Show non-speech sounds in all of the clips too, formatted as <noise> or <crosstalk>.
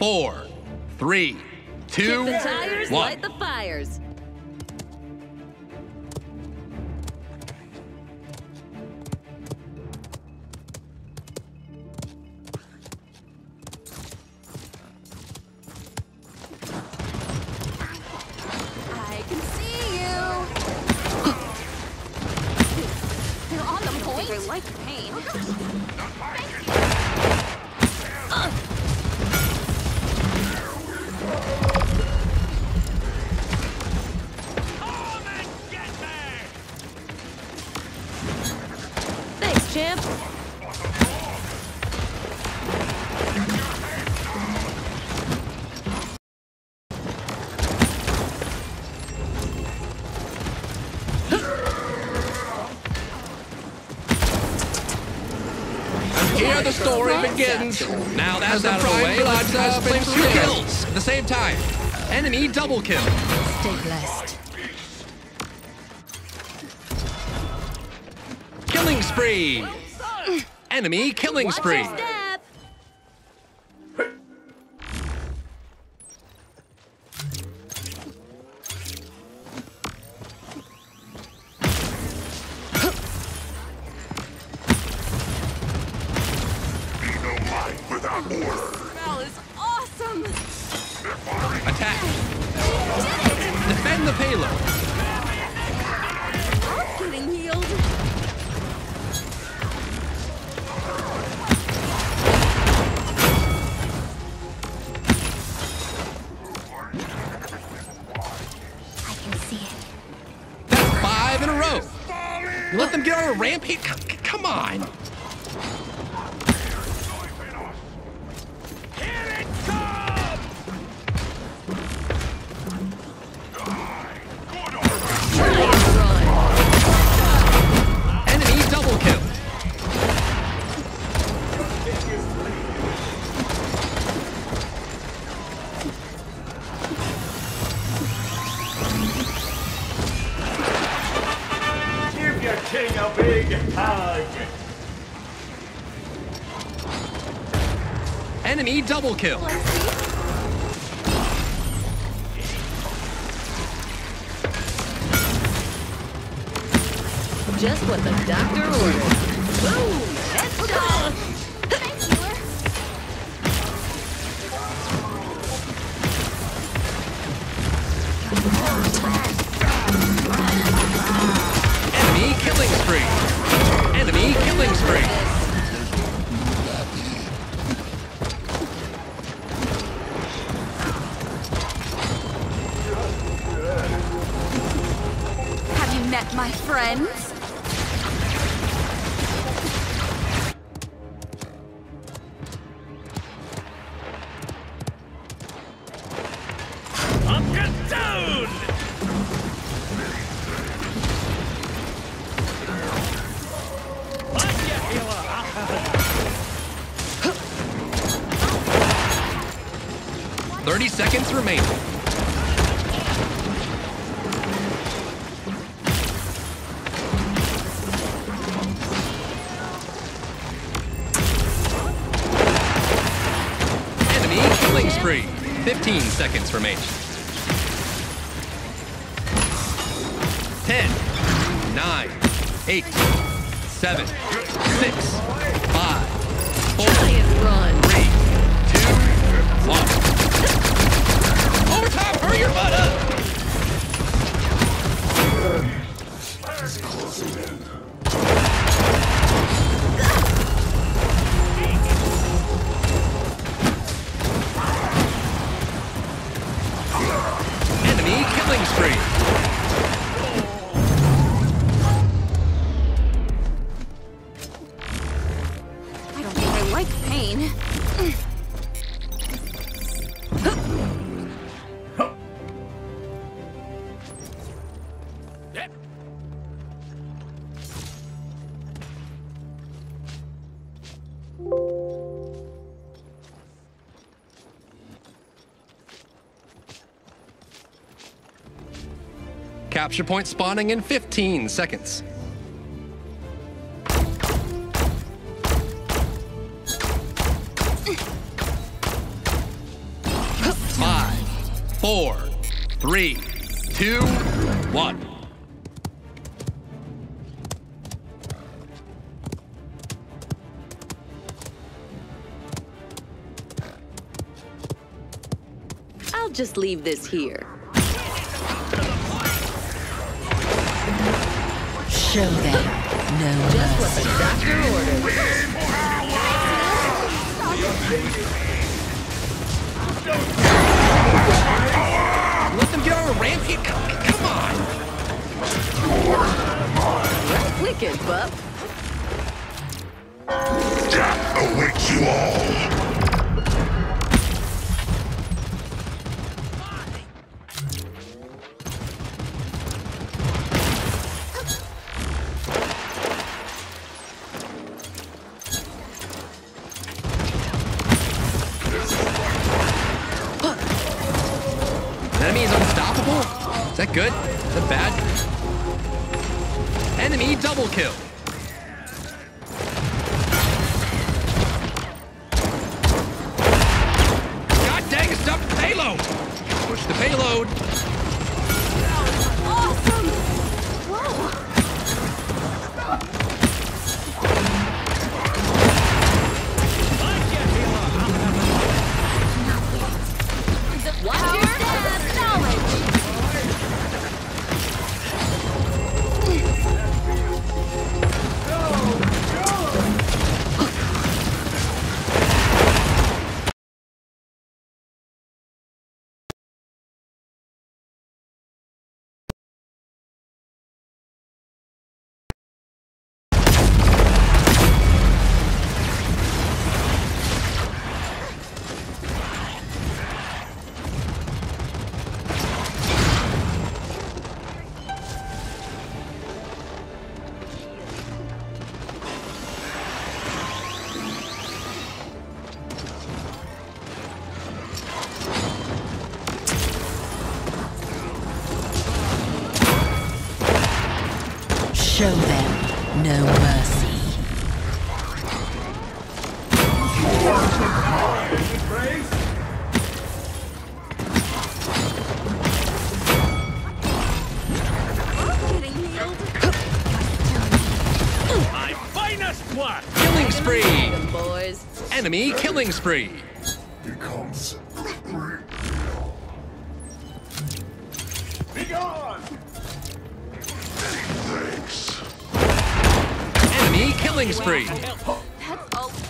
four, three, two, Kick the tires, one. light the fires. Here the story begins. Now that's out of the way. Let's uh, flame two kills at the same time. Enemy double kill. Stay blessed. Killing spree. Enemy killing Watch spree. your step. Smell is awesome. Attack. Defend the payload. I'm getting healed. I can see it. That's five in a row. You let them get on a rampage? C- c- Come on. King a big hug. Enemy double kill. Just what the doctor ordered. Boom! Headshot! Thanks, healer. Killing spree. Enemy killing spree. Have you met my friends? Up and Thirty seconds remaining. Enemy killing spree. 15 seconds remaining. 10, 9, 8, 7, 6, 5, 4, Giant run. 3, 2, 1. Overtime! Hurry your butt up! Capture point spawning in 15 seconds. four, three, two, one. I'll just leave this here. Show them no Just what the doctor ordered. Let them get on a rampage? Come come on. Wicked, Bup. Death awaits you all. Bad? Enemy double kill. God dang, not the payload. Push the payload. Awesome! Whoa! The power Enemy killing spree. Becomes Be gone! thanks. Enemy killing spree. That's a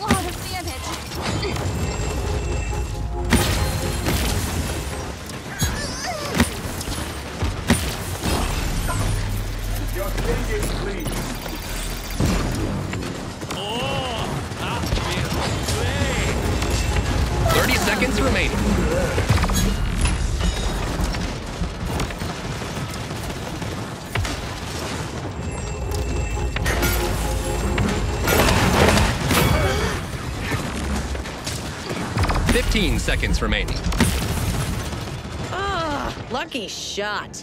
lot of damage. 15 seconds remaining. Ah, lucky shot.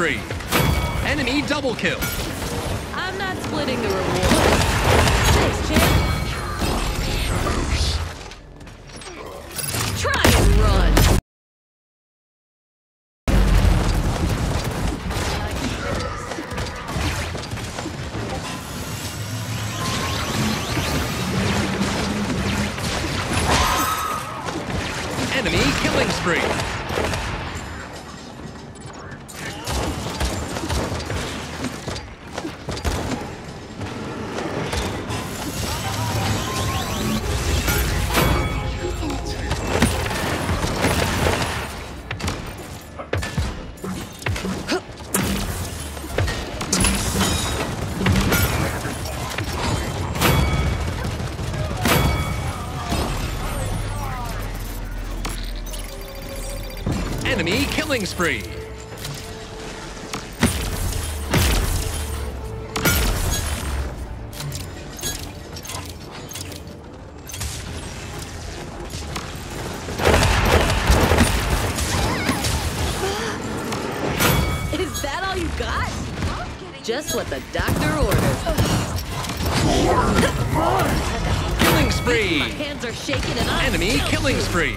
Spree. Enemy double kill. I'm not splitting the reward. Killing spree. <gasps> Is that all you got? Just what the doctor ordered. Killing My spree. hands are shaking and I'm Enemy killing spree.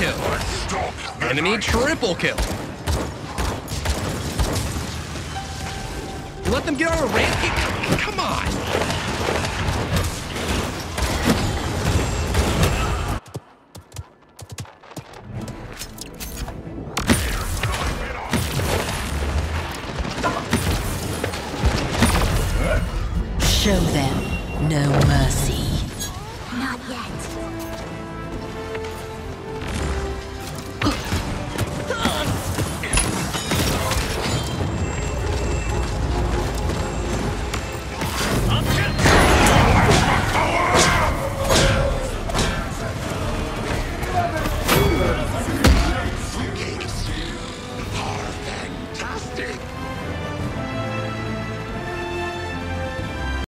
Kill. Enemy triple kill. You let them get on a rampage? Come on. Show them no mercy. Not yet.